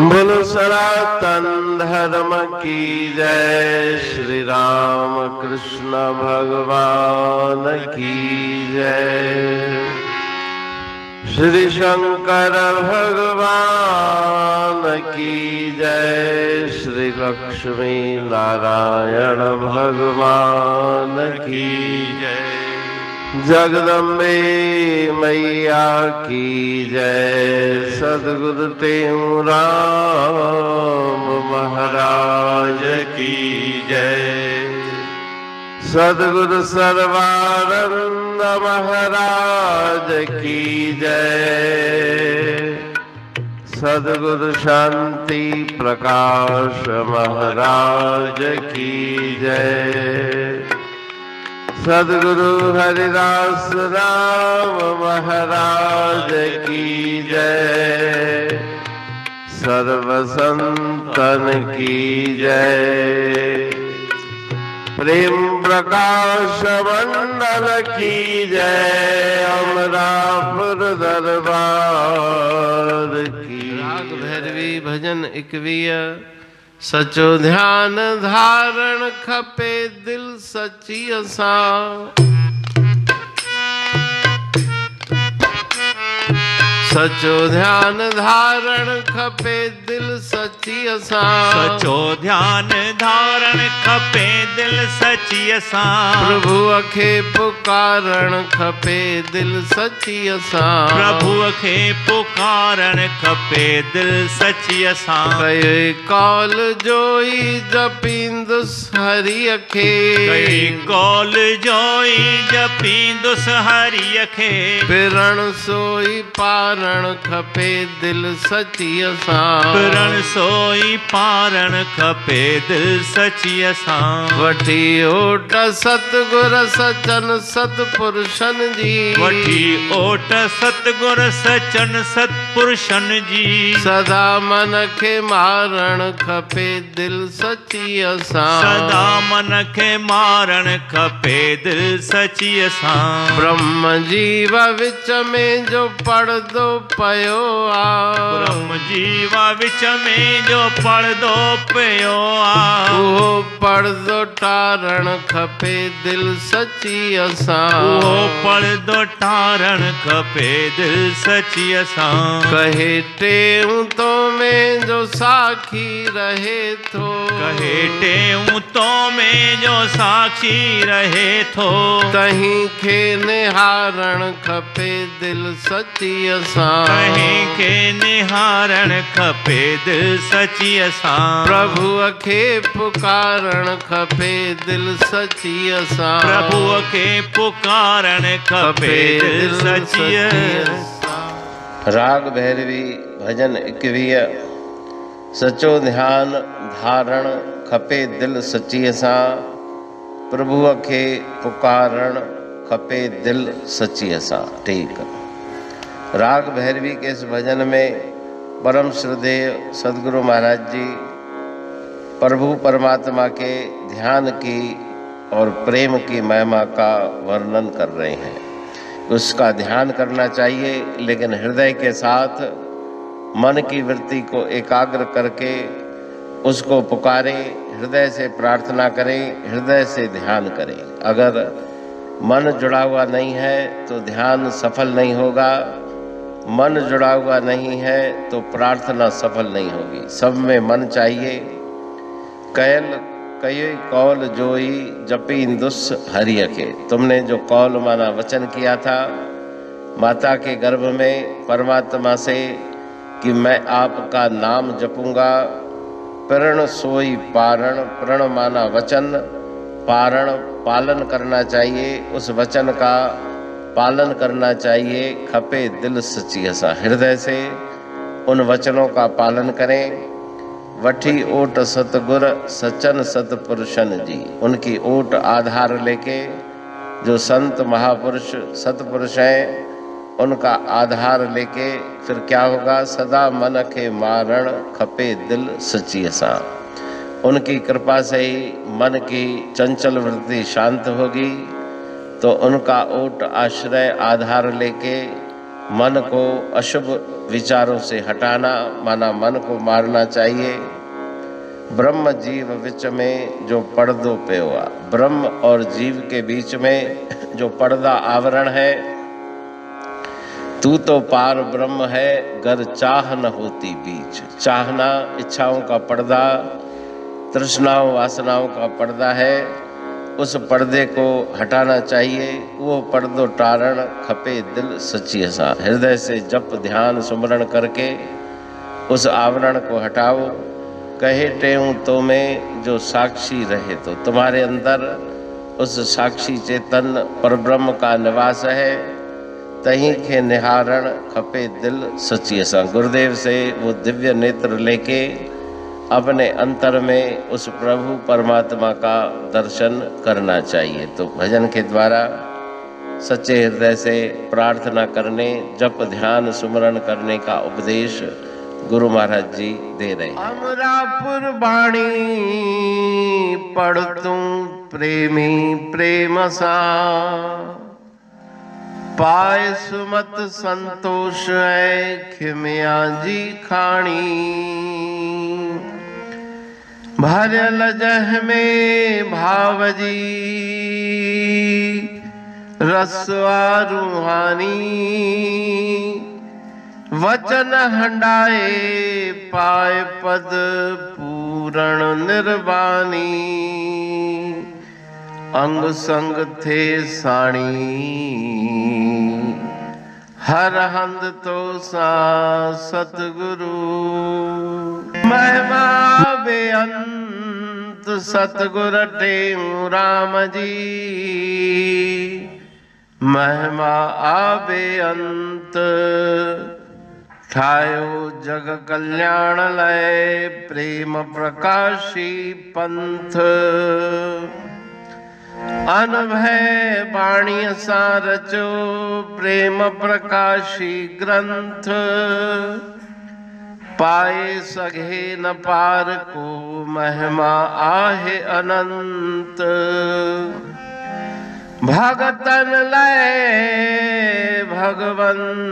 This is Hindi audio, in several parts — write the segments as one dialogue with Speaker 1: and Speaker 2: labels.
Speaker 1: बोलो सनातन धर्म की जय श्री राम कृष्ण भगवान की जय। श्री शंकर भगवान की जय। श्री लक्ष्मी नारायण भगवान की जय। जगदम्बे मैया की जय। सदगुरु राम महाराज की जय। सदगुरु सर्वानंद महाराज की जय। सदगुरु शांति प्रकाश महाराज की जय। सदगुरु हरिदास राम महाराज की जय। सर्व संतन की जय। प्रेम प्रकाश मंडल की जय। अमरापुर दरबार की राग भैरवी भजन इकवीय। सचो ध्यान धारण खपे दिल सची असां। सचो ध्यान धारण खपे दिल सची असां।
Speaker 2: सचो ध्यान धारण खपे दिल सची असां।
Speaker 1: प्रभु खे पुकारण खपे दिल सची असां।
Speaker 2: प्रभु खे पुकारण खपे दिल सची असां।
Speaker 1: कई कौल जोई जपींदुस हरिय खे
Speaker 2: कई कौल जोई खे
Speaker 1: पिरण सोई पारण खपे दिल सची असां
Speaker 2: पिरण सोई पारण खपे दिल सची असां
Speaker 1: वठी ओट सतगुर सचन सतपुरुषन जी।
Speaker 2: वठी ओट सतगुर सचन सतपुरुषन जी।
Speaker 1: सदा मन खे मारण खपे दिल सची असां
Speaker 2: सदा मन खे मारण खपे दिल सची असां
Speaker 1: ब्रह्म जीव विच में जो पड़दो पयो आ।
Speaker 2: ब्रह्म जीवा विच में जो पर्दो पियो आ।
Speaker 1: उहो पड़दो टारण खपे दिल सची असां।
Speaker 2: उहो पर्दो टारण खपे दिल सची असां।
Speaker 1: कहे टेऊं तो में जो साखी रहे थो।
Speaker 2: कहे टेऊं तो में जो साक्षी रहे थो।
Speaker 1: तहीं खे निहारण खपे दिल सची असां।
Speaker 2: कहीं के निहारण खपे दिल सची असां।
Speaker 1: प्रभुअ खे पुकारण खपे दिल सची असां।
Speaker 2: प्रभुअ खे पुकारण खपे दिल सची
Speaker 1: राग भैरवी भजन इकवीह सचो ध्यान धारण खपे दिल सचीअ सां प्रभुअ खे पुकारण खपे दिल सची सां ठीक। राग भैरवी के इस भजन में परम श्रद्धेय सदगुरु महाराज जी, प्रभु परमात्मा के ध्यान की और प्रेम की महिमा का वर्णन कर रहे हैं। उसका ध्यान करना चाहिए, लेकिन हृदय के साथ मन की वृत्ति को एकाग्र करके उसको पुकारें, हृदय से प्रार्थना करें, हृदय से ध्यान करें। अगर मन जुड़ा हुआ नहीं है तो ध्यान सफल नहीं होगा। मन जुड़ा हुआ नहीं है तो प्रार्थना सफल नहीं होगी। सब में मन चाहिए। कैल कई कौल जोई, जपी इंदुस हरिय के तुमने जो कौल माना वचन किया था, माता के गर्भ में, परमात्मा से, कि मैं आपका नाम जपूँगा। प्रण सोई पारण, प्रण माना वचन। पारण, पालन करना चाहिए, उस वचन का पालन करना चाहिए। खपे दिल सची असा हृदय से। उन वचनों का पालन करें। वठी ओट सतगुर, सचन सतपुरुषन जी। उनकी ओट आधार लेके जो संत महापुरुष, सतपुरुष हैं, उनका आधार लेके फिर क्या होगा? सदा मन के मारण, खपे दिल सची असां उनकी कृपा से ही मन की चंचल वृत्ति शांत होगी तो उनका ओट आश्रय आधार लेके मन को अशुभ विचारों से हटाना, माना मन को मारना चाहिए। ब्रह्म जीव विच में जो पर्दो पे हुआ, ब्रह्म और जीव के बीच में जो पर्दा आवरण है, तू तो पार ब्रह्म है, गर चाह न होती बीच। चाहना, इच्छाओं का पर्दा तृष्णाओं वासनाओं का पर्दा है। उस पर्दे को हटाना चाहिए। वो पर्दो टारण खपे दिल सच्ची सा हृदय से जप, ध्यान, सुमरण करके उस आवरण को हटाओ। कहे टेऊ तो में जो साक्षी रहे तो। तुम्हारे अंदर उस साक्षी चेतन पर ब्रह्म का निवास है। तही के निहारण खपे दिल सच्ची सा गुरुदेव से वो दिव्य नेत्र लेके अपने अंतर में उस प्रभु परमात्मा का दर्शन करना चाहिए। तो भजन के द्वारा सच्चे हृदय से प्रार्थना करने, जप, ध्यान, सुमरण करने का उपदेश गुरु महाराज जी दे रहे अमरापुर बाणी पढ़ तू प्रेमी प्रेम सा पाए सुमत संतोष है, खिमिया जी खाणी। भरल जह में भावजी, रसवा रूहानी, वचन हंडाए पाए पद पूरण निर्वाणी। अंग संग थे साणी, हर हंद तो सा सतगुरु। महिमा बेअंत सतगुर टेऊ राम जी। महिमा आबे अंत। ठायो जग कल्याण लय प्रेम प्रकाशी पंथ। अनभय बाणी सा रचो प्रेम प्रकाशी ग्रंथ। पाए सघे न पार को महिमा आहे अनंत। भगतन लय भगवंत।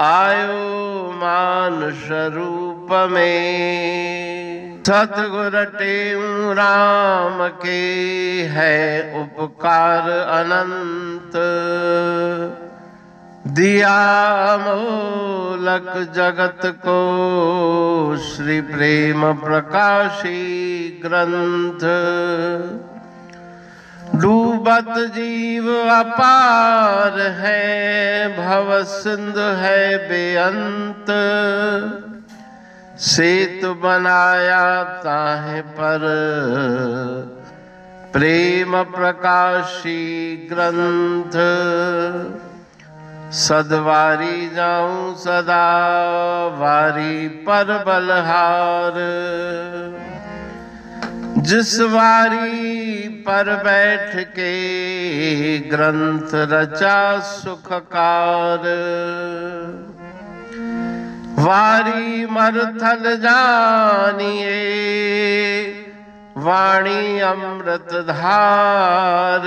Speaker 1: आयो मान स्वरूप में। सतगुर टेऊ राम के है उपकार अनंत। दिया मोलक जगत को, श्री प्रेम प्रकाशी ग्रंथ। डूबत जीव अपार है, भव सिंध है बेअंत। सेतु बनाया ताहे पर, प्रेम प्रकाशी ग्रंथ। सदवारी जाऊँ सदा वारी पर बलहार। जिस वारी पर बैठ के ग्रंथ रचा सुखकार। वारी मरथल जानिए, वाणी अमृत धार।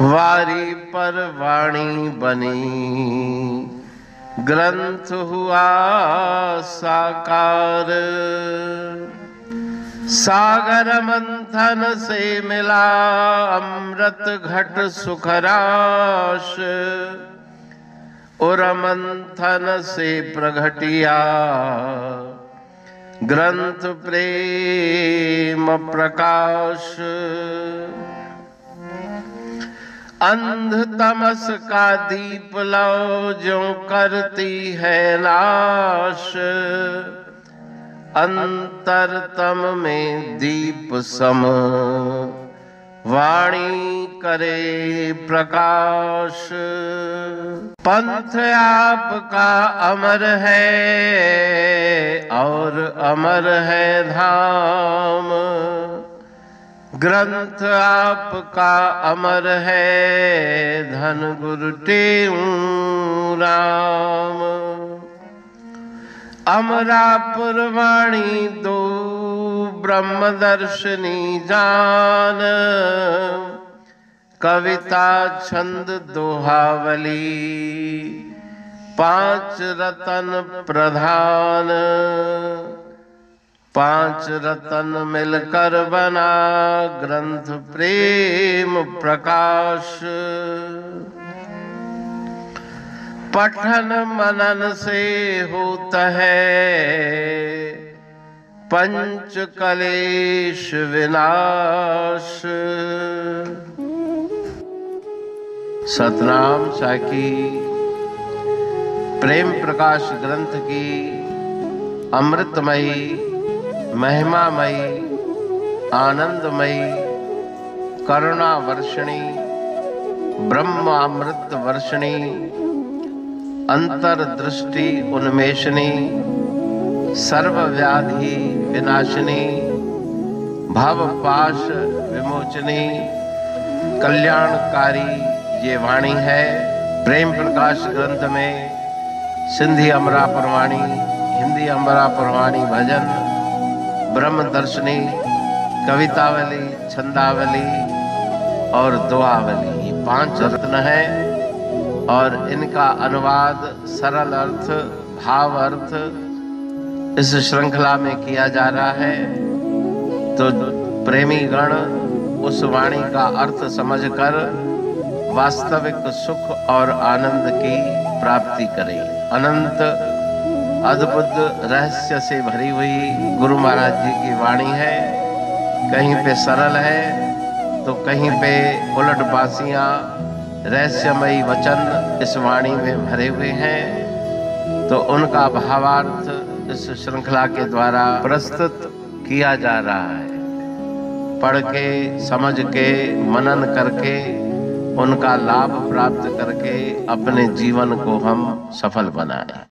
Speaker 1: वारी पर वाणी बनी। ग्रंथ हुआ साकार। सागर मंथन से मिला अमृत घट सुखराश। उर मंथन से प्रघटिया ग्रंथ प्रेम प्रकाश। अंध तमस का दीप लो जो करती है नाश अंतरतम में दीप सम। वाणी करे प्रकाश। पंथ आपका अमर है, और अमर है धाम। ग्रंथ आपका अमर है, धन गुरु राम। अमरापुर वाणी दो ब्रह्म दर्शनी जान। कविता छंद दोहावली, पाँच रतन प्रधान। पाँच रतन मिलकर बना ग्रंथ प्रेम प्रकाश। पठन मनन से होता है, पंच कलेश विनाश। सतनाम साकी प्रेम प्रकाश ग्रंथ की अमृतमयी महिमामयी, आनंदमयी करुणा वर्षणी ब्रह्म अमृत वर्षणी अंतर्दृष्टि उन्मेषणी, सर्वव्याधि विनाशिनी भव पाश विमोचनी, कल्याणकारी ये वाणी है। प्रेम प्रकाश ग्रंथ में सिंधी अमरा परवाणी हिंदी अमरा परवाणी भजन ब्रह्म दर्शनी कवितावली, छंदावली और दुआवली ये पाँच रत्न है और इनका अनुवाद सरल अर्थ, भाव अर्थ इस श्रृंखला में किया जा रहा है। तो प्रेमी गण, उस वाणी का अर्थ समझकर वास्तविक सुख और आनंद की प्राप्ति करें। अनंत अद्भुत रहस्य से भरी हुई गुरु महाराज जी की वाणी है। कहीं पे सरल है तो कहीं पे उलट बासियाँ रहस्यमयी वचन इस वाणी में भरे हुए हैं। तो उनका भावार्थ इस श्रृंखला के द्वारा प्रस्तुत किया जा रहा है। पढ़ के, समझ के, मनन करके, उनका लाभ प्राप्त करके अपने जीवन को हम सफल बनाएँ।